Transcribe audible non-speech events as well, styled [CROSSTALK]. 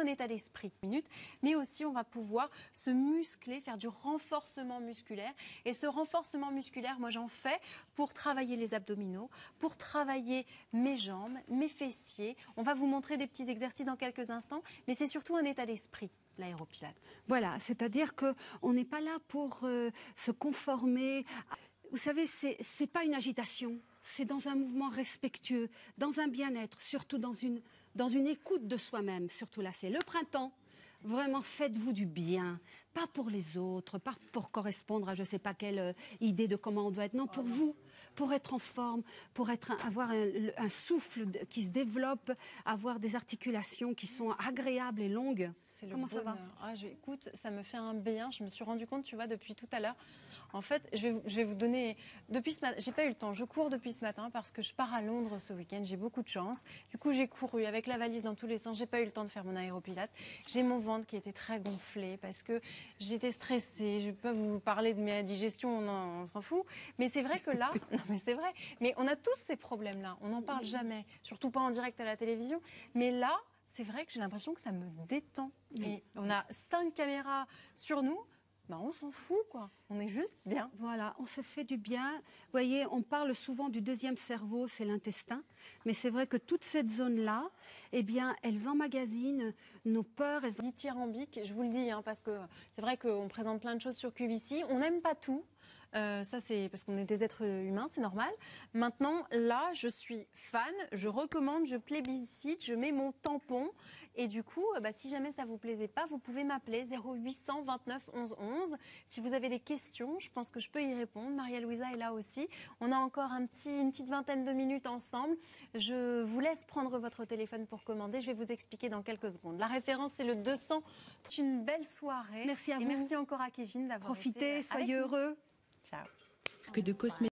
un état d'esprit minute, mais aussi on va pouvoir se muscler, faire du renforcement musculaire. Et ce renforcement musculaire, moi j'en fais pour travailler les abdominaux, pour travailler mes jambes, mes fessiers. On va vous montrer des petits exercices dans quelques instants, mais c'est surtout un état d'esprit l'aéropilate. Voilà, c'est-à-dire que on n'est pas là pour euh, se conformer. Vous savez, c'est pas une agitation. C'est dans un mouvement respectueux, dans un bien-être, surtout dans une écoute de soi-même. Surtout là, c'est le printemps. Vraiment, faites-vous du bien, pas pour les autres, pas pour correspondre à je sais pas quelle euh, idée de comment on doit être. Non, pour vous, pour être en forme, pour être avoir un, un souffle qui se développe, avoir des articulations qui sont agréables et longues. Comment ça va ah, je- Écoute, ça me fait un bien. Je me suis rendu compte, tu vois, depuis tout à l'heure. En fait, je vais, vous- je vais vous donner. Depuis ce matin, j'ai pas eu le temps. Je cours depuis ce matin parce que je pars à Londres ce week-end. J'ai beaucoup de chance. Du coup, j'ai couru avec la valise dans tous les sens. J'ai pas eu le temps de faire mon aéropilate. J'ai mon ventre qui était très gonflé parce que j'étais stressée. Je vais pas vous parler de ma digestion, on s'en fout. Mais c'est vrai que là, [LAUGHS] non, mais c'est vrai. Mais on a tous ces problèmes-là. On n'en parle jamais, surtout pas en direct à la télévision. Mais là, c'est vrai que j'ai l'impression que ça me détend. Et on a cinq caméras sur nous, bah on s'en fout quoi. On est juste bien. Voilà, on se fait du bien. Vous voyez, on parle souvent du deuxième cerveau, c'est l'intestin. Mais c'est vrai que toute cette zone-là, eh bien, elles emmagasinent nos peurs. Elles... Dithyrambique, je vous le dis, hein, parce que c'est vrai qu'on présente plein de choses sur QVC. On n'aime pas tout. Euh, ça, c'est parce qu'on est des êtres humains, c'est normal. Maintenant, là, je suis fan, je recommande, je plébiscite, je mets mon tampon. Et du coup, euh, bah, si jamais ça vous plaisait pas, vous pouvez m'appeler 0800 29 11 11. Si vous avez des questions, je pense que je peux y répondre. Maria-Louisa est là aussi. On a encore un petit, une petite vingtaine de minutes ensemble. Je vous laisse prendre votre téléphone pour commander. Je vais vous expliquer dans quelques secondes. La référence, c'est le 200. C'est une belle soirée. Merci à Et vous. merci encore à Kevin d'avoir été Profitez, avec soyez nous. Que de cosmétiques.